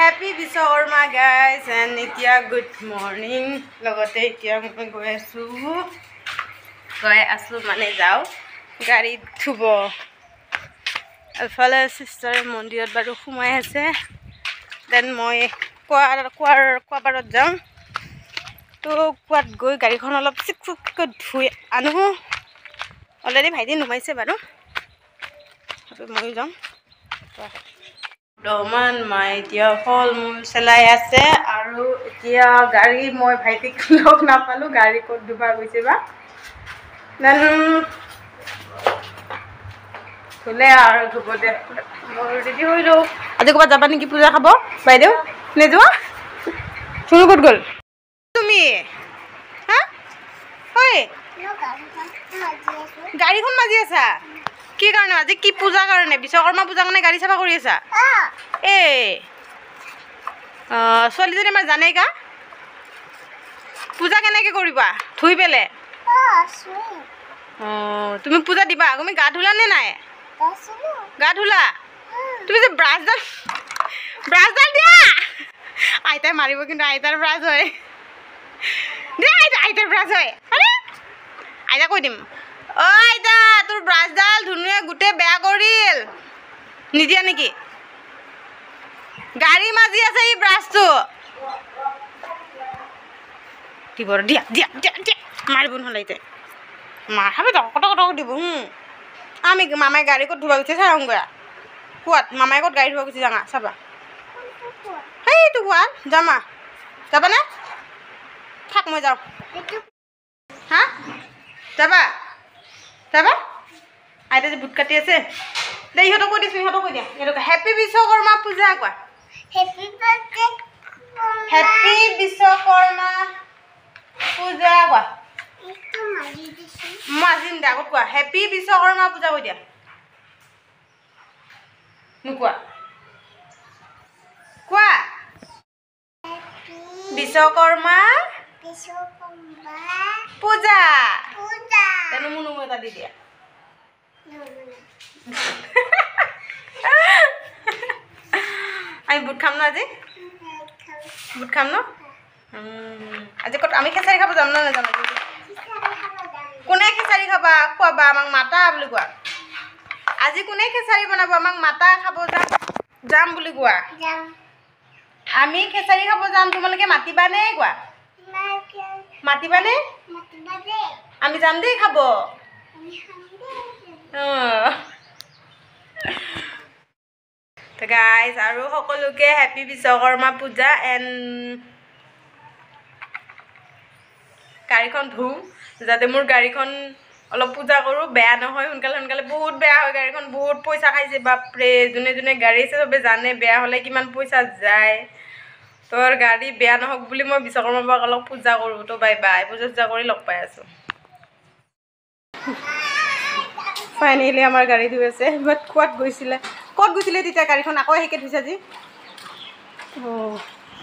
Happy Vishwakarma guys and এতিয়া good morning লগতে এতিয়া মই গৈ আছোঁ গৈ আছোঁ মানে যাওঁ গাড়ীত ধুব এফালে চিষ্টাৰে মন্দিৰত বাৰু সোমাই আছে দেন মই কুৱাৰ কুৱাৰ কুৱাপাৰত যাওঁ তো কুৱাত গৈ গাড়ীখন অলপ চিক চিককৈ ধুই আনো অলৰেডি ভাইটি নুমাইছে বাৰু ময়ো যাওঁ বৰ্তমান মায়ে এতিয়া ফল মূল চেলাই আছে আৰু এতিয়া গাড়ী মই ভাইটিক লগ নাপালোঁ গাড়ী ক'ত ধুবা গৈছে বা? দেন ধুলে আৰু ধুব দে। মই ৰেডি হৈলোঁ আজি ক'ৰবাত যাবা নেকি পূজা খাব? বাইদেউ নেযোৱা? চুনু ক'ত গ'ল? তুমি? হা? গাড়ীখন মাজি আছা? কি কাৰণে? আজি কি পূজাৰ কাৰণে? বিশ্বকৰ্মা পূজাৰ কাৰণে গাড়ী চাফা কৰি আছা? এই অঁ, ছোৱালীজনী আমাৰ জানেই কা পূজা কেনেকৈ কৰিবা? ধুই পেলাই অঁ তুমি পূজা দিবা? তুমি গা ধুলা নে নাই? গা ধুলা। তুমি যে ব্ৰাছডাল ব্ৰাছডাল দিয়া! আইতাই মাৰিব কিন্তু আইতাৰ ব্ৰাছ হয়। দিয়া আইতা আইতাৰ ব্ৰাছ হয়। আইতা কৈ দিম। আইতা তোৰ ব্ৰাছডাল ধুনুৱে গোটেই বেয়া কৰিল। নিদিয়া নেকি? গাড়ী মাজি আছে ই ব্ৰাছটো। দিব দিয়া দিয়া দিয়া দিয়া মাৰিব নহ'লে এতিয়া। মাৰ খাবি তক কটক কটক দিব আমি মামাই গাড়ী ক'ত ধুবা গৈছে চাওঁ গয়া কোৱাত মামাই ক'ত গাড়ী ধুবা গৈছে যাঙা চাবা। সেইটো কোৱাত যামা। যাবানে? থাক মই যাওঁ। হা? যাবা? যাবা আইতা যে বুট কাটি আছে দে ইহঁতক কৈ দিছোঁ ইহঁতক কৈ দিয়া। ইহঁতক হেপী বিশ্বকৰ্মা পূজা কোৱা। হেপী বিশ্বকৰ্মা পূজা কোৱা। আগত কোৱা। হেপী বিশ্বকৰ্মা পূজা কৈ দিয়া। নোকোৱা কোৱা। বিশ্বকৰ্মা পূজা। তেনে নুমু এটা দি দিয়া আমি বুট খাম ন আজি বুট খাম ন আজি ক'ত আমি খেচাৰি খাব যাম ন নাযাম আজি কোনে খেচাৰি খাবা খোৱাবা আমাক মাতা বুলি কোৱা আজি কোনে খেচাৰি বনাব আমাক মাতা খাব যাম যাম বুলি কোৱা আমি খেচাৰি খাব যাম তোমালোকে মাতিবানে কোৱা মাতিবানে আমি যাম দেই খাব। গাইজ আৰু সকলোকে হেপী বিশ্বকৰ্মা পূজা এণ্ড গাড়ীখন ধুওঁ যাতে মোৰ গাড়ীখন অলপ পূজা কৰোঁ বেয়া নহয় সোনকালে সোনকালে বহুত বেয়া হয় গাড়ীখন বহুত পইচা খাইছে বাপৰে যোনে যোনে গাড়ী আছে চবে জানে বেয়া হ'লে কিমান পইচা যায়। তোৰ গাড়ী বেয়া নহওক বুলি মই বিশ্বকৰ্মা বাক অলপ পূজা কৰোঁ তো বাই বাই পূজা চূজা কৰি লগ পাই আছোঁ। ফাইনেলি আমাৰ গাড়ী ধুই আছে। বাট ক'ত গৈছিলে? ক'ত গৈছিলে তেতিয়া গাড়ীখন? আকৌ আহিকে ধুইছে আজি অঁ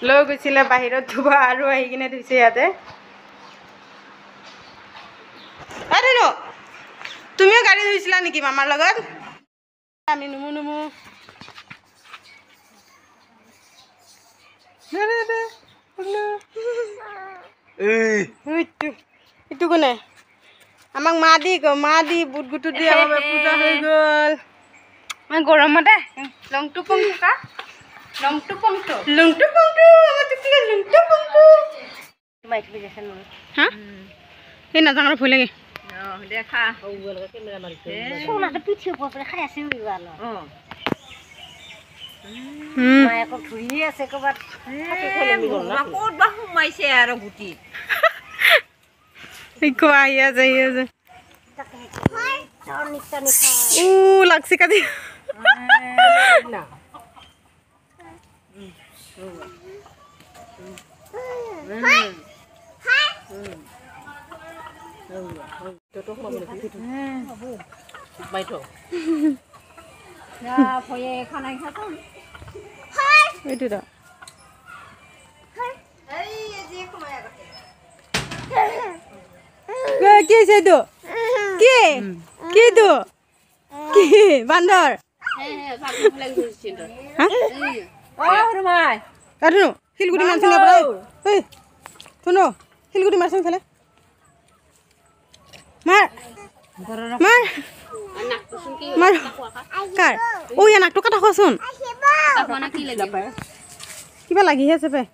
লৈ গৈছিলে বাহিৰত ধুবা আৰু আহি কিনে ধুইছে ইয়াতে। অ তুমিও গাড়ী ধুইছিলা নেকি মামাৰ লগত? আমি নুমু নুমু। এইটো কোনে? আমাক মা দি গ মা দি বুট গুটু দি আমাৰ পূজা হৈ গ'ল। মই গৰমতে লংটো পংটো কা। লংটো পংটো। লুংটু পুংটু আমাৰ টুকলি লুংটু পুংটু। মাইক বিজেছে নহয়? হা? এই নাজানো ভয় লাগে। দেখা পিঠি খাই আছে উম। মায়ে আকৌ ধুই আছে ক'ৰবাত ক'ত বা সোমাইছে আৰু গুটিত। ইকো আহি আছে আহি আছে লাগছি কাজি ভয়ে খানাই খাব এইটো ৰ এ, কি হৈছে এইটো কি? কি এইটো কি? বান্দৰ শিলগুটি মাৰচোন ঐ ঐ ধুনু শিলগুটি মাৰচোন ইফালে মাৰ মাৰ মাৰ কাৰ ইয়াৰ নাকটো কাটা খোৱাচোন কিবা লাগিহে আছে পাই